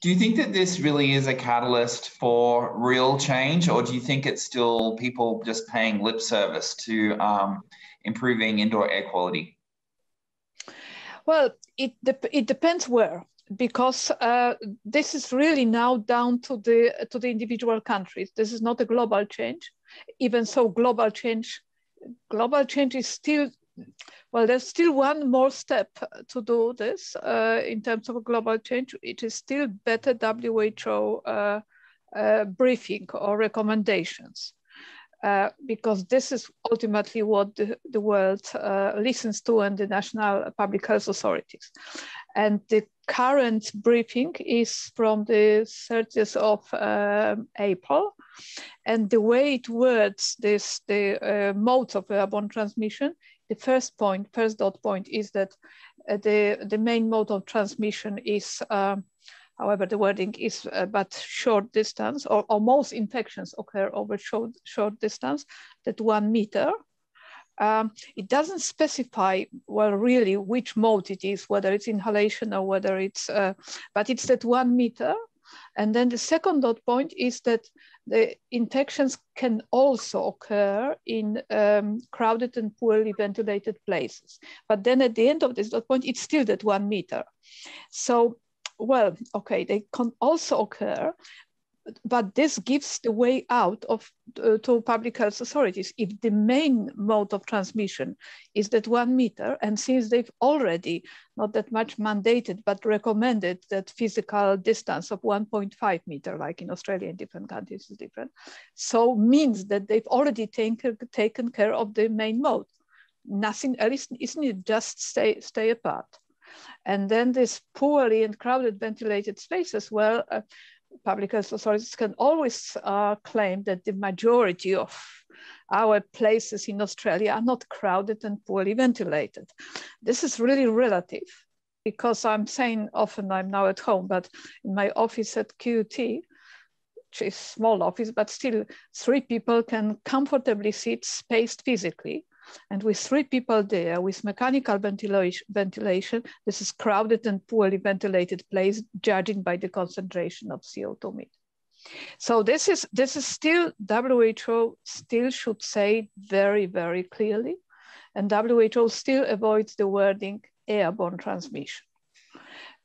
Do you think that this really is a catalyst for real change, or do you think it's still people just paying lip service to um, improving indoor air quality? Well, it, de- it depends where because uh, this is really now down to the to the individual countries. This is not a global change. Even so, global change global change is still well. There's still one more step to do this uh, in terms of global change. It is still better WHO uh, uh, briefing or recommendations. Uh, because this is ultimately what the, the world uh, listens to and the national public health authorities. And the current briefing is from the 30th of um, April. And the way it words this, the uh, modes of airborne transmission, the first point, first dot point is that uh, the, the main mode of transmission is um, However, the wording is uh, but short distance or, or, most infections occur over short, short distance, that one meter. Um, it doesn't specify, well, really which mode it is, whether it's inhalation or whether it's, uh, but it's that one meter. And then the second dot point is that the infections can also occur in um, crowded and poorly ventilated places. But then at the end of this dot point, it's still that one meter. So well, okay, they can also occur, but this gives the way out of uh, to public health authorities. If the main mode of transmission is that one meter and since they've already not that much mandated but recommended that physical distance of 1.5 meter like in australia in different countries is different so means that they've already taken taken care of the main mode. Nothing else isn't it just stay stay apart? And then this poorly and crowded ventilated spaces, well, uh, public health authorities can always uh, claim that the majority of our places in Australia are not crowded and poorly ventilated. This is really relative because I'm saying often I'm now at home, but in my office at QUT, which is small office, but still three people can comfortably sit spaced physically and with three people there with mechanical ventilation, this is crowded and poorly ventilated place, judging by the concentration of CO2 meter. So this is, this is still, WHO still should say very, very clearly, and WHO still avoids the wording airborne transmission.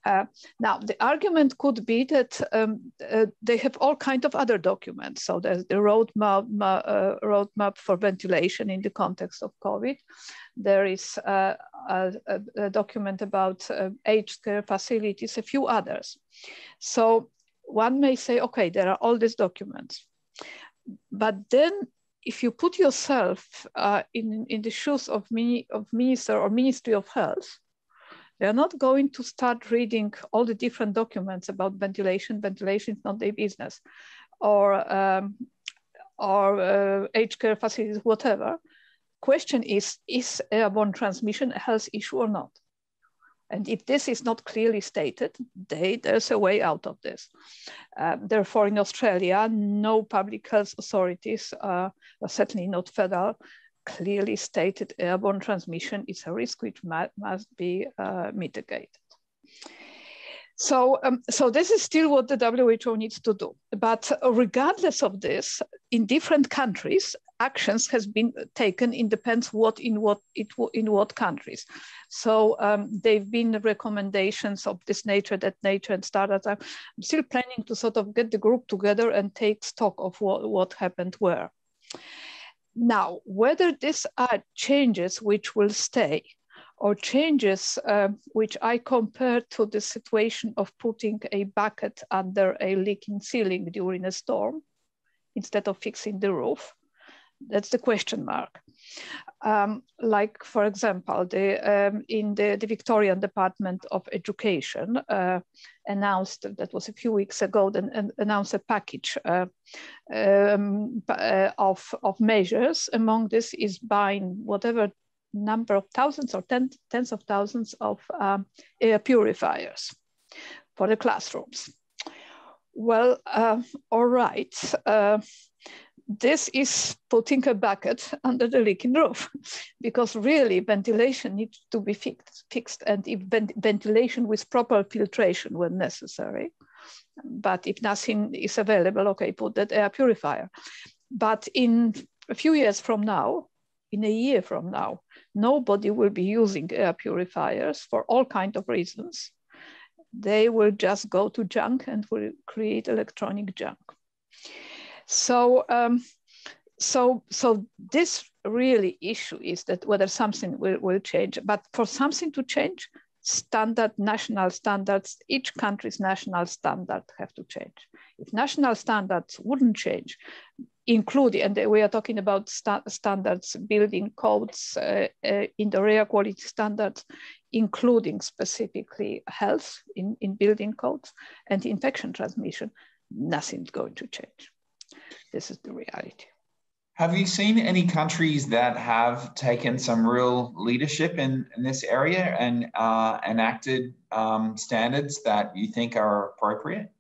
Uh, now, the argument could be that um, uh, they have all kinds of other documents. So there's the roadmap, uh, roadmap for ventilation in the context of COVID. There is uh, a, a, document about uh, aged care facilities, a few others. So one may say, okay, there are all these documents. But then if you put yourself uh, in, in the shoes of, mini, of minister or Ministry of Health, they're not going to start reading all the different documents about ventilation. Ventilation is not their business, or um, or uh, aged care facilities, whatever. Question is: Is airborne transmission a health issue or not? And if this is not clearly stated, they, there's a way out of this. Uh, therefore, in Australia, no public health authorities, uh, certainly not federal, clearly stated airborne transmission is a risk which must be uh, mitigated. So, um, so this is still what the WHO needs to do. But regardless of this, in different countries, actions has been taken. It depends what in what it in what countries. So um, they've been recommendations of this nature, that nature, and startups. I'm still planning to sort of get the group together and take stock of what, what happened where. Now, whether these are changes which will stay or changes uh, which I compare to the situation of putting a bucket under a leaking ceiling during a storm instead of fixing the roof, that's the question mark. Um, like, for example, the, um, in the, the, Victorian Department of Education uh, announced, that was a few weeks ago, then announced a package uh, um, uh, of, of measures. Among this is buying whatever number of thousands or ten, tens of thousands of um, air purifiers for the classrooms. Well, uh, all right. Uh, this is putting a bucket under the leaking roof because really ventilation needs to be fixed, fixed and if ventilation with proper filtration when necessary. But if nothing is available, okay, put that air purifier. But in a few years from now, in a year from now, nobody will be using air purifiers for all kinds of reasons. They will just go to junk and will create electronic junk. So, um, so, so this really issue is that whether something will, will change, but for something to change, standard national standards, each country's national standard have to change. If national standards wouldn't change, including, and we are talking about sta standards, building codes, uh, uh, indoor air quality standards, including specifically health in, in building codes and infection transmission, nothing's going to change. This is the reality. Have you seen any countries that have taken some real leadership in, in this area and uh, enacted um, standards that you think are appropriate?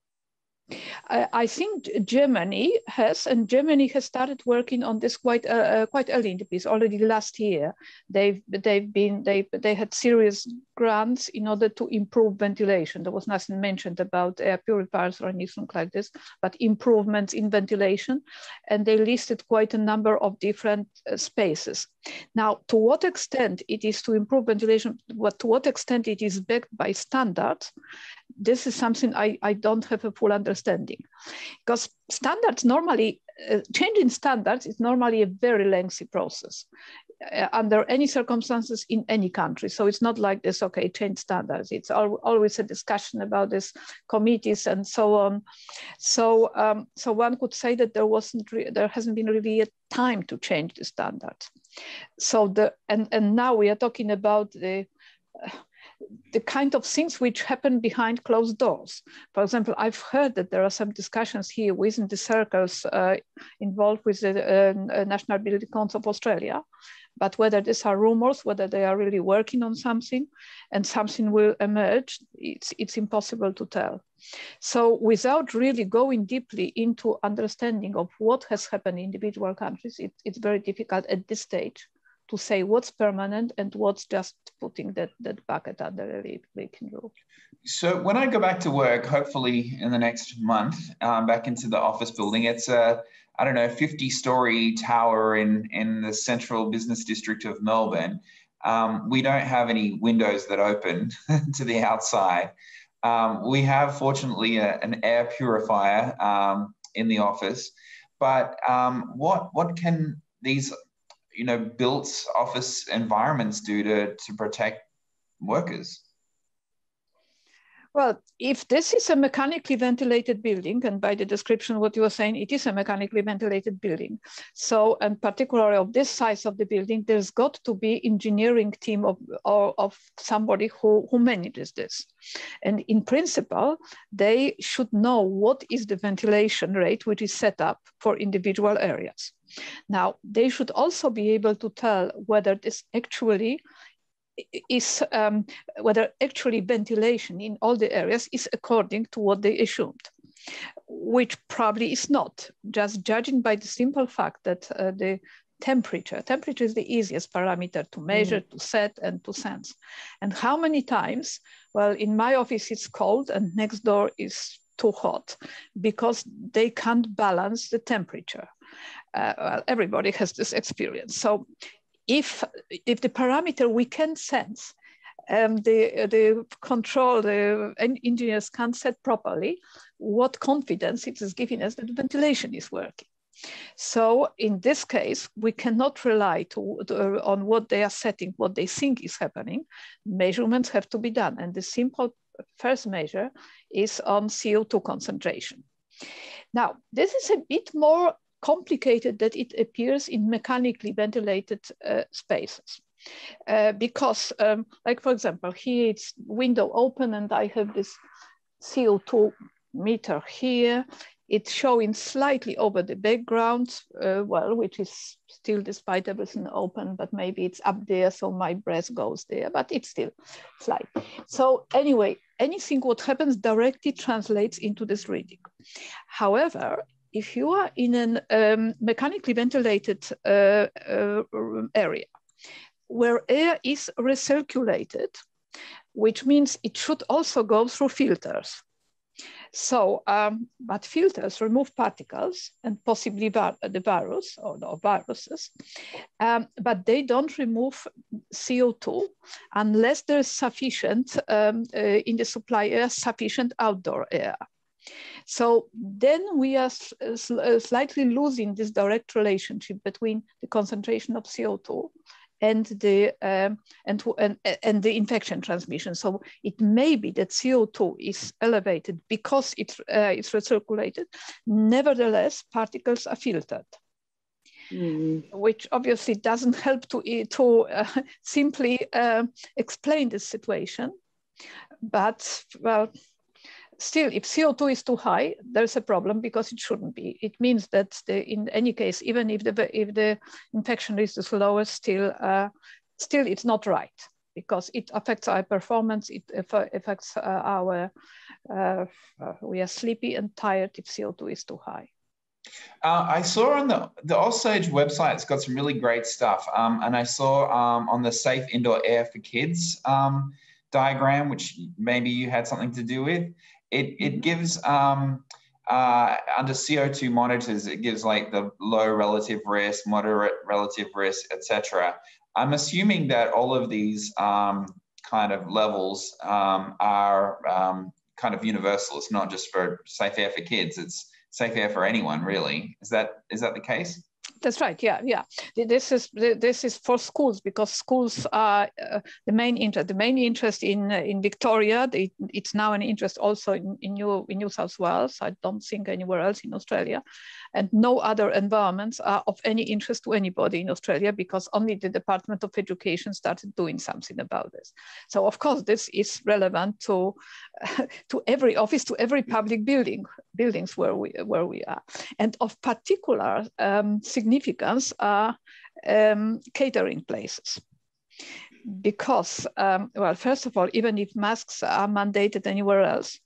I think Germany has, and Germany has started working on this quite uh, uh, quite early in the piece. Already last year, they've they've been they they had serious grants in order to improve ventilation. There was nothing mentioned about air purifiers or anything like this, but improvements in ventilation, and they listed quite a number of different uh, spaces. Now, to what extent it is to improve ventilation, what to what extent it is backed by standards, this is something I, I don't have a full understanding. Because standards normally uh, changing standards is normally a very lengthy process uh, under any circumstances in any country. So it's not like this okay change standards. It's al always a discussion about this committees and so on. So um, so one could say that there wasn't there hasn't been really a time to change the standards. So the and and now we are talking about the uh, the kind of things which happen behind closed doors. For example, I've heard that there are some discussions here within the circles uh, involved with the uh, National Building Council of Australia, but whether these are rumors, whether they are really working on something and something will emerge, it's, it's impossible to tell. So without really going deeply into understanding of what has happened in individual countries, it, it's very difficult at this stage to say what's permanent and what's just putting that, that bucket under a leaking roof. So when I go back to work, hopefully in the next month, um, back into the office building, it's a I don't know 50 story tower in in the central business district of Melbourne. Um, we don't have any windows that open to the outside. Um, we have fortunately a, an air purifier um, in the office, but um, what what can these you know built office environments do to to protect workers? Well, if this is a mechanically ventilated building, and by the description, what you were saying, it is a mechanically ventilated building. So, and particularly of this size of the building, there's got to be engineering team of, or of somebody who, who manages this. And in principle, they should know what is the ventilation rate, which is set up for individual areas. Now, they should also be able to tell whether this actually is um, whether actually ventilation in all the areas is according to what they assumed, which probably is not, just judging by the simple fact that uh, the temperature, temperature is the easiest parameter to measure, mm. to set, and to sense. And how many times, well, in my office it's cold and next door is too hot because they can't balance the temperature. Uh, well, everybody has this experience. So if, if the parameter we can sense um, the, the control, the engineers can't set properly, what confidence it is giving us that the ventilation is working. So in this case, we cannot rely to, to, on what they are setting, what they think is happening. Measurements have to be done. And the simple first measure is on CO2 concentration. Now, this is a bit more complicated that it appears in mechanically ventilated uh, spaces. Uh, because, um, like for example, here it's window open and I have this CO2 meter here. It's showing slightly over the background, uh, well, which is still despite everything open, but maybe it's up there, so my breath goes there, but it's still slight. So anyway, anything what happens directly translates into this reading. However, if you are in a um, mechanically ventilated uh, uh, area where air is recirculated, which means it should also go through filters. So, um, but filters remove particles and possibly the virus or the viruses, um, but they don't remove CO2 unless there's sufficient um, uh, in the supply air, sufficient outdoor air. So then we are uh, slightly losing this direct relationship between the concentration of CO2 and the um, and, and and the infection transmission. So it may be that CO2 is elevated because it's uh, it's recirculated. Nevertheless, particles are filtered. Mm. Which obviously doesn't help to, to uh, simply uh, explain this situation. But well, still, if CO2 is too high, there's a problem because it shouldn't be. It means that the, in any case, even if the if the infection risk is lower, still uh, still it's not right because it affects our performance. It affects uh, our uh, uh, we are sleepy and tired if CO2 is too high. Uh, I saw on the the OzSAGE website, it's got some really great stuff. Um, and I saw um, on the Safe Indoor Air for Kids um, diagram, which maybe you had something to do with. It, it mm-hmm. gives um, uh, under CO2 monitors, it gives like the low relative risk, moderate relative risk, etc. I'm assuming that all of these um, kind of levels um, are um, kind of universal. It's not just for safe air for kids. It's safe air for anyone, really. Is that is that the case? That's right. Yeah, yeah. This is this is for schools because schools are uh, the main interest. The main interest in uh, in Victoria. It's now an interest also in in New in New South Wales. I don't think anywhere else in Australia and no other environments are of any interest to anybody in Australia because only the Department of Education started doing something about this. So of course this is relevant to, to every office, to every public building, buildings where we, where we are. And of particular um, significance are um, catering places because, um, well, first of all, even if masks are mandated anywhere else,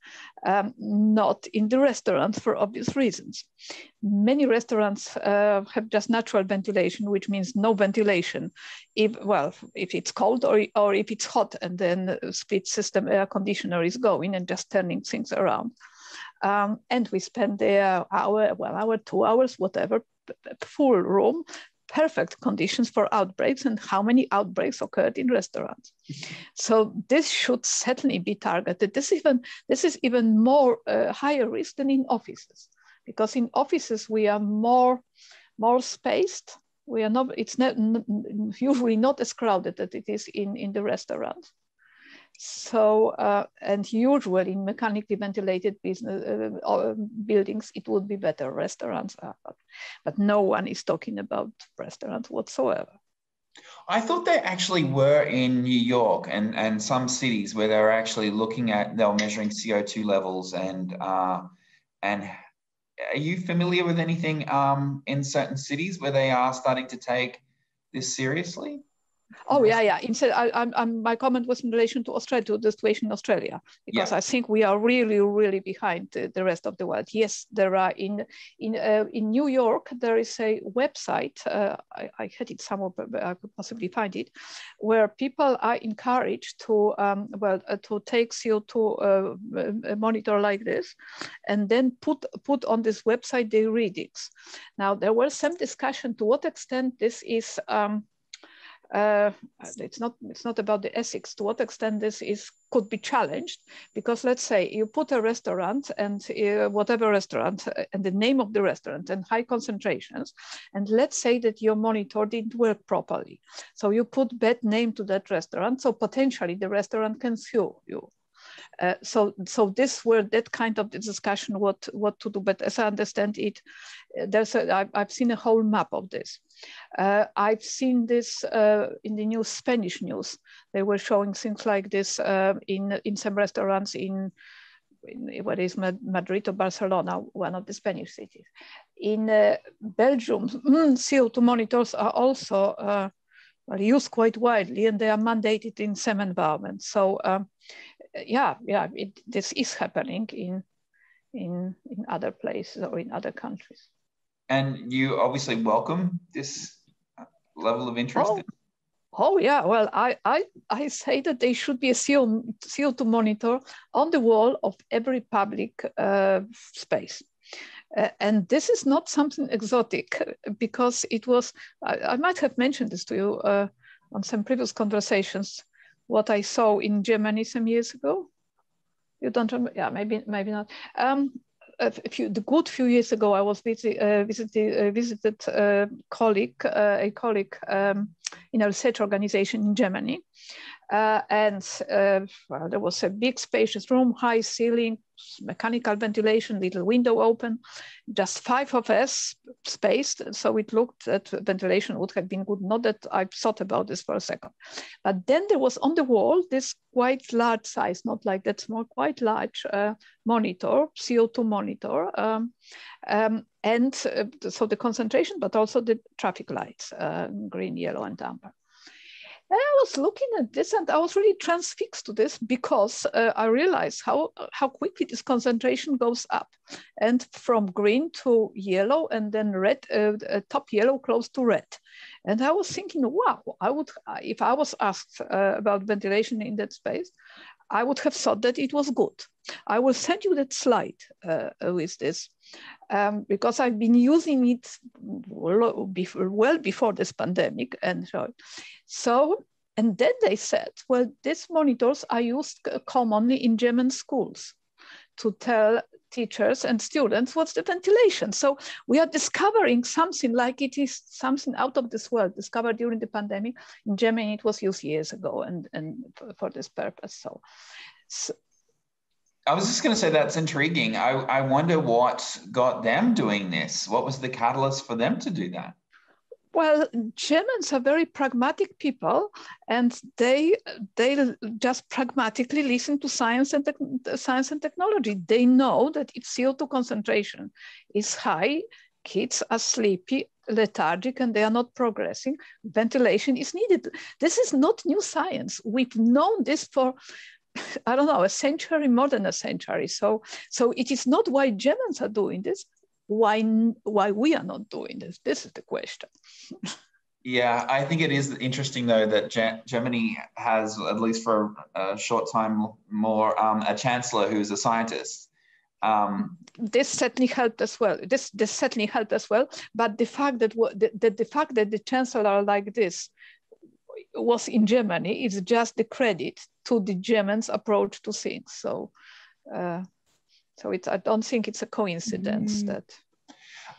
um, not in the restaurants for obvious reasons. Many restaurants uh, have just natural ventilation, which means no ventilation, if, well, if it's cold or, or if it's hot and then split system air conditioner is going and just turning things around. Um, and we spend the hour, well, hour, two hours, whatever, full room perfect conditions for outbreaks and how many outbreaks occurred in restaurants. So this should certainly be targeted. This even this is even more uh, higher risk than in offices, because in offices we are more more spaced. We are not. It's not usually not as crowded as it is in in the restaurants. So, uh, and usually in mechanically ventilated business uh, uh, buildings, it would be better. Restaurants but, but no one is talking about restaurants whatsoever. I thought they actually were in New York and, and some cities where they were actually looking at, they were measuring CO2 levels and, uh, and are you familiar with anything um, in certain cities where they are starting to take this seriously? Oh yeah, yeah. Instead, I, I'm, I'm, my comment was in relation to Australia, to the situation in Australia, because yeah. I think we are really, really behind the, the, rest of the world. Yes, there are in in uh, in New York there is a website. Uh, I, I, had it somewhere, but I could possibly find it, where people are encouraged to um, well uh, to take CO2 uh, monitor like this, and then put put on this website their readings. Now there was some discussion to what extent this is. Um, uh, it's not it's not about the ethics to what extent this is could be challenged because let's say you put a restaurant and uh, whatever restaurant uh, and the name of the restaurant and high concentrations and let's say that your monitor didn't work properly. So you put bad name to that restaurant so potentially the restaurant can sue you uh, so, so this were that kind of discussion what what to do. But as I understand it, uh, there's a, I've, I've seen a whole map of this. Uh, I've seen this uh, in the new Spanish news. They were showing things like this uh, in in some restaurants in, what is Madrid or Barcelona, one of the Spanish cities. In Belgium, CO2 monitors are also well, used quite widely and they are mandated in some environments. So um, yeah, yeah, it, this is happening in in, in other places or in other countries. And you obviously welcome this level of interest? Oh, oh yeah, well, I, I, I say that there should be a CO, CO2 monitor on the wall of every public uh, space. Uh, and this is not something exotic because it was, I, I might have mentioned this to you uh, on some previous conversations, what I saw in Germany some years ago. You don't remember? Yeah, maybe, maybe not. Um, a few, the good few years ago, I was visit, uh, visited, uh, visited uh, colleague, uh, a colleague um, in a research organization in Germany. Uh, and uh, well, there was a big spacious room, high ceiling, mechanical ventilation, little window open, just five of us spaced. So it looked that ventilation would have been good. Not that I thought about this for a second. But then there was on the wall this quite large size, not like that small, quite large uh, monitor, CO2 monitor. Um, um, and uh, so the concentration, but also the traffic lights, uh, green, yellow, and amber. And I was looking at this and I was really transfixed to this because uh, I realized how, how quickly this concentration goes up and from green to yellow and then red, uh, uh, top yellow close to red. And I was thinking, wow, I would, if I was asked uh, about ventilation in that space, I would have thought that it was good. I will send you that slide uh, with this um, because I've been using it well before, this pandemic. And so, so, and then they said, well, these monitors are used commonly in German schools to tell teachers and students what's the ventilation. So we are discovering something like it is something out of this world discovered during the pandemic. In Germany, it was used years ago and, and for this purpose. So, so I was just going to say that's intriguing. I, I wonder what got them doing this. What was the catalyst for them to do that? Well, Germans are very pragmatic people, and they they just pragmatically listen to science and science and technology. They know that if CO2 concentration is high, kids are sleepy, lethargic, and they are not progressing. Ventilation is needed. This is not new science. We've known this for I don't know, a century, more than a century. So, so it is not why Germans are doing this, why, why we are not doing this. This is the question. yeah, I think it is interesting though that Germany has, at least for a short time more, um, a chancellor who's a scientist. Um, this certainly helped as well. This this certainly helped as well. But the fact that the, the, the fact that the chancellor like this was in Germany is just the credit to the Germans' approach to things. So, uh, so it's I don't think it's a coincidence mm. that.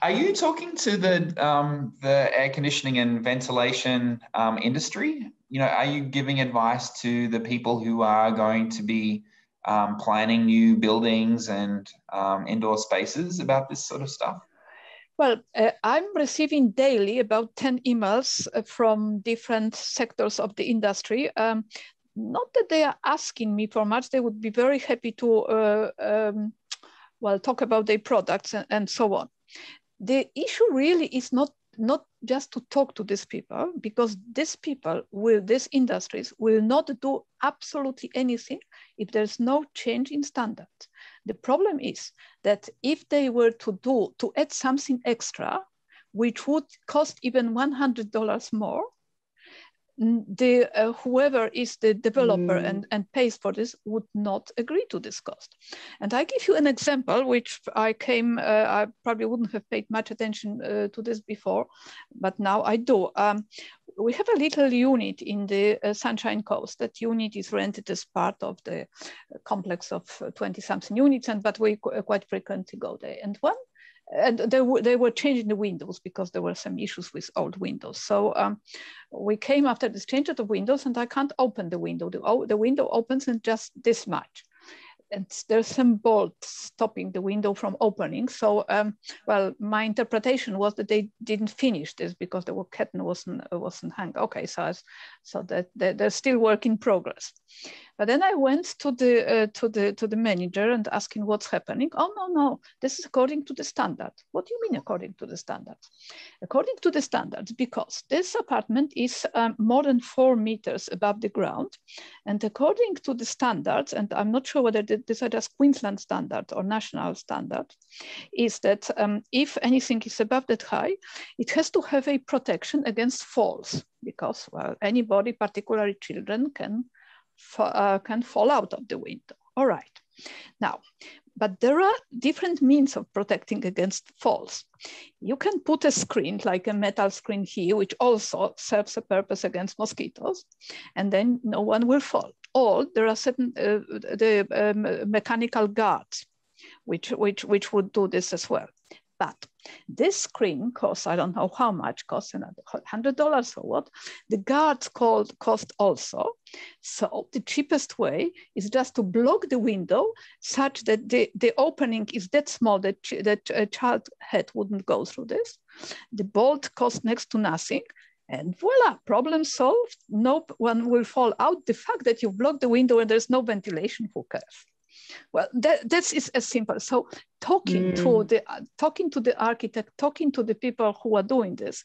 Are you talking to the um, the air conditioning and ventilation um, industry? You know, are you giving advice to the people who are going to be um, planning new buildings and um, indoor spaces about this sort of stuff? Well, uh, I'm receiving daily about 10 emails uh, from different sectors of the industry. Um, not that they are asking me for much, they would be very happy to, uh, um, well, talk about their products and, and so on. The issue really is not not just to talk to these people because these people will these industries will not do absolutely anything if there's no change in standards the problem is that if they were to do to add something extra which would cost even $100 more the uh, whoever is the developer mm. and, and pays for this would not agree to this cost. And I give you an example, which I came, uh, I probably wouldn't have paid much attention uh, to this before, but now I do. Um, we have a little unit in the uh, Sunshine Coast. That unit is rented as part of the complex of 20 something units, and but we quite frequently go there. And one and they were, they were changing the windows because there were some issues with old windows. So um, we came after this change of the windows and I can't open the window. The, the window opens in just this much and there's some bolts stopping the window from opening. So, um, well, my interpretation was that they didn't finish this because the curtain wasn't wasn't hung. Okay, so I, so that, they're still work in progress. But then I went to the uh, to the to the manager and asking what's happening. Oh no no, this is according to the standard. What do you mean according to the standards? According to the standards, because this apartment is um, more than four meters above the ground, and according to the standards, and I'm not sure whether the these are just Queensland standards or national standards, is that um, if anything is above that high, it has to have a protection against falls because well, anybody, particularly children, can, uh, can fall out of the window. All right. Now, but there are different means of protecting against falls. You can put a screen like a metal screen here, which also serves a purpose against mosquitoes, and then no one will fall. Or there are certain uh, the um, mechanical guards, which, which, which would do this as well. But this screen costs, I don't know how much, costs another $100 or what. The guards called cost also. So the cheapest way is just to block the window such that the, the opening is that small that, that a child head wouldn't go through this. The bolt costs next to nothing. And voila, problem solved. No one will fall out. The fact that you block the window and there's no ventilation, who cares? Well, that, that is as simple. So talking mm. to the talking to the architect, talking to the people who are doing this,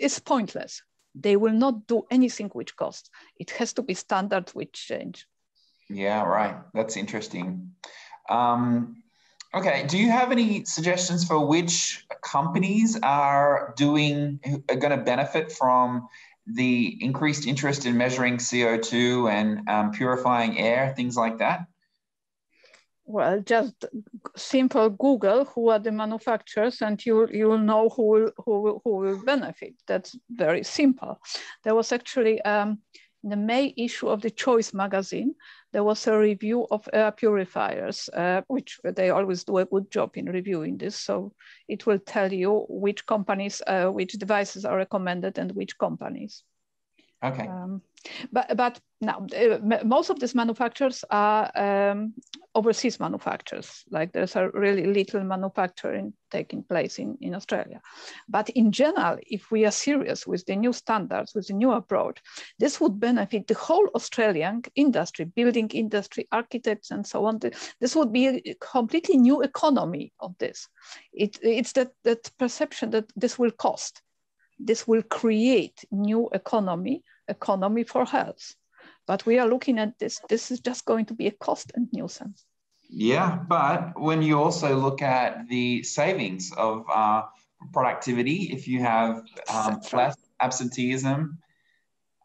is pointless. They will not do anything which costs. It has to be standard which change. Yeah, right. That's interesting. Um, okay. Do you have any suggestions for which companies are doing are going to benefit from the increased interest in measuring CO2 and um, purifying air, things like that? well, just simple Google who are the manufacturers and you, you will know who will, who, will, who will benefit. That's very simple. There was actually um, in the May issue of the Choice magazine, there was a review of air purifiers, uh, which they always do a good job in reviewing this. So it will tell you which companies, uh, which devices are recommended and which companies. Okay. Um, but but now uh, most of these manufacturers are um, overseas manufacturers. Like there's a really little manufacturing taking place in, in Australia. But in general, if we are serious with the new standards, with the new approach, this would benefit the whole Australian industry, building industry, architects, and so on. This would be a completely new economy of this. It, it's that, that perception that this will cost. This will create new economy economy for health. But we are looking at this, this is just going to be a cost and nuisance. Yeah, but when you also look at the savings of uh, productivity, if you have um, less absenteeism,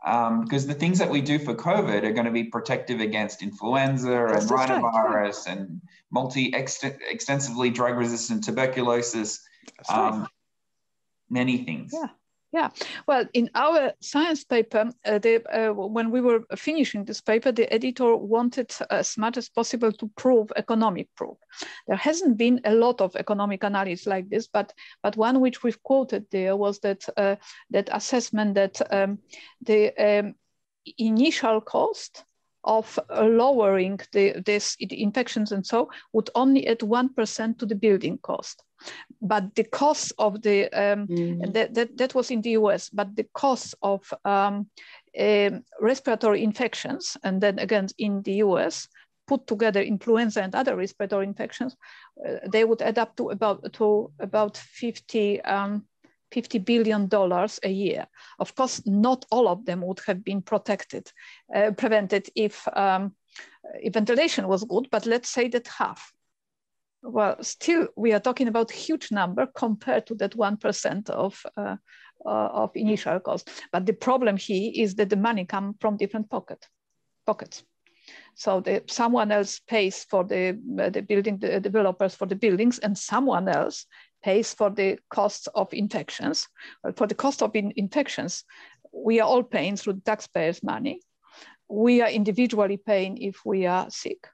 um, because the things that we do for COVID are going to be protective against influenza and rhinovirus right. and multi extensively drug resistant tuberculosis, um, right. many things. Yeah. Yeah, well, in our science paper, uh, uh, when we were finishing this paper, the editor wanted as much as possible to prove economic proof. There hasn't been a lot of economic analysis like this, but but one which we've quoted there was that uh, that assessment that um, the um, initial cost of lowering the, this infections and so would only add 1% to the building cost. But the cost of the, um, mm. that, that, that was in the US, but the cost of um, uh, respiratory infections, and then again in the US, put together influenza and other respiratory infections, uh, they would add up to about, to about 50, um, $50 billion a year. Of course, not all of them would have been protected, uh, prevented if, um, if ventilation was good, but let's say that half. Well, still, we are talking about huge number compared to that 1% of, uh, uh, of initial cost. But the problem here is that the money come from different pocket, pockets. So the, someone else pays for the, the building, the developers for the buildings, and someone else pays for the costs of infections. Well, for the cost of in infections, we are all paying through taxpayers' money. We are individually paying if we are sick.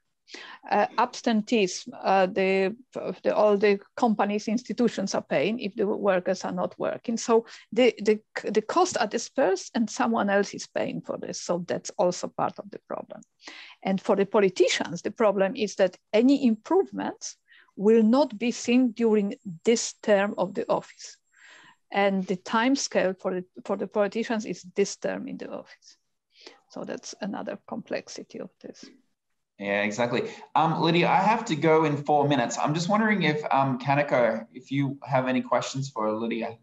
Uh, absentees, uh, the, the, all the companies, institutions are paying if the workers are not working. So the, the, the costs are dispersed and someone else is paying for this. So that's also part of the problem. And for the politicians, the problem is that any improvements will not be seen during this term of the office. And the time scale for the, for the politicians is this term in the office. So that's another complexity of this. Yeah, exactly. Um, Lidia, I have to go in four minutes. I'm just wondering if um, Kaneko, if you have any questions for Lidia.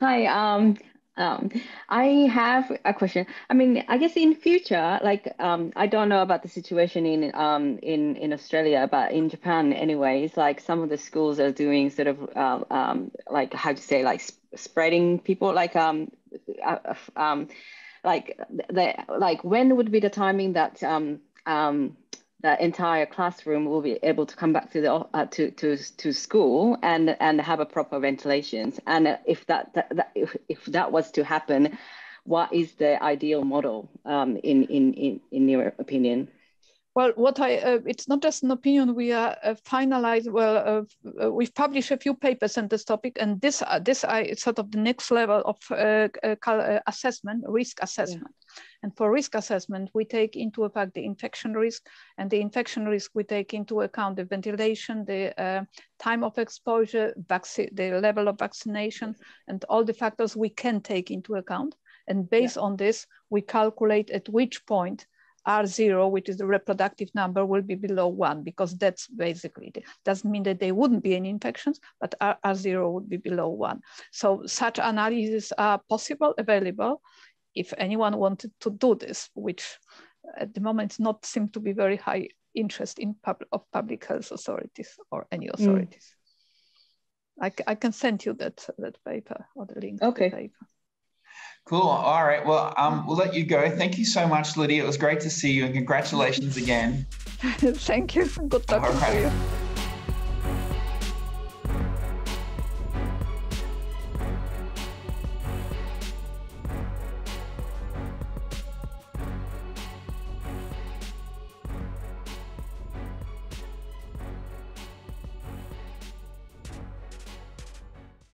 Hi, um, Um, I have a question. I mean, I guess in future, like um, I don't know about the situation in um, in in Australia, but in Japan, anyways, like some of the schools are doing sort of uh, um, like how to say like sp spreading people, like um, uh, uh um, like the like when would be the timing that um um the entire classroom will be able to come back to the uh, to to to school and and have a proper ventilations. And if that, that, that if, if that was to happen, what is the ideal model um, in in in in your opinion? Well, what I, uh, it's not just an opinion, we are uh, finalized, well, uh, uh we've published a few papers on this topic and this, uh, this I, sort of the next level of uh, assessment, risk assessment. Yeah. And for risk assessment, we take into account the infection risk and the infection risk, we take into account the ventilation, the uh, time of exposure, the level of vaccination, and all the factors we can take into account. And based yeah. on this, we calculate at which point R0, which is the reproductive number, will be below one because that's basically, it doesn't mean that there wouldn't be any infections, but R, R0 would be below one. So such analyses are possible, available, if anyone wanted to do this, which at the moment not seem to be very high interest in pub of public health authorities or any mm. authorities. Mm. I, I can send you that, that paper or the link okay. to the paper. Cool. All right. Well, um, we'll let you go. Thank you so much, Lidia. It was great to see you and congratulations again. Thank you. Good talking right. to you.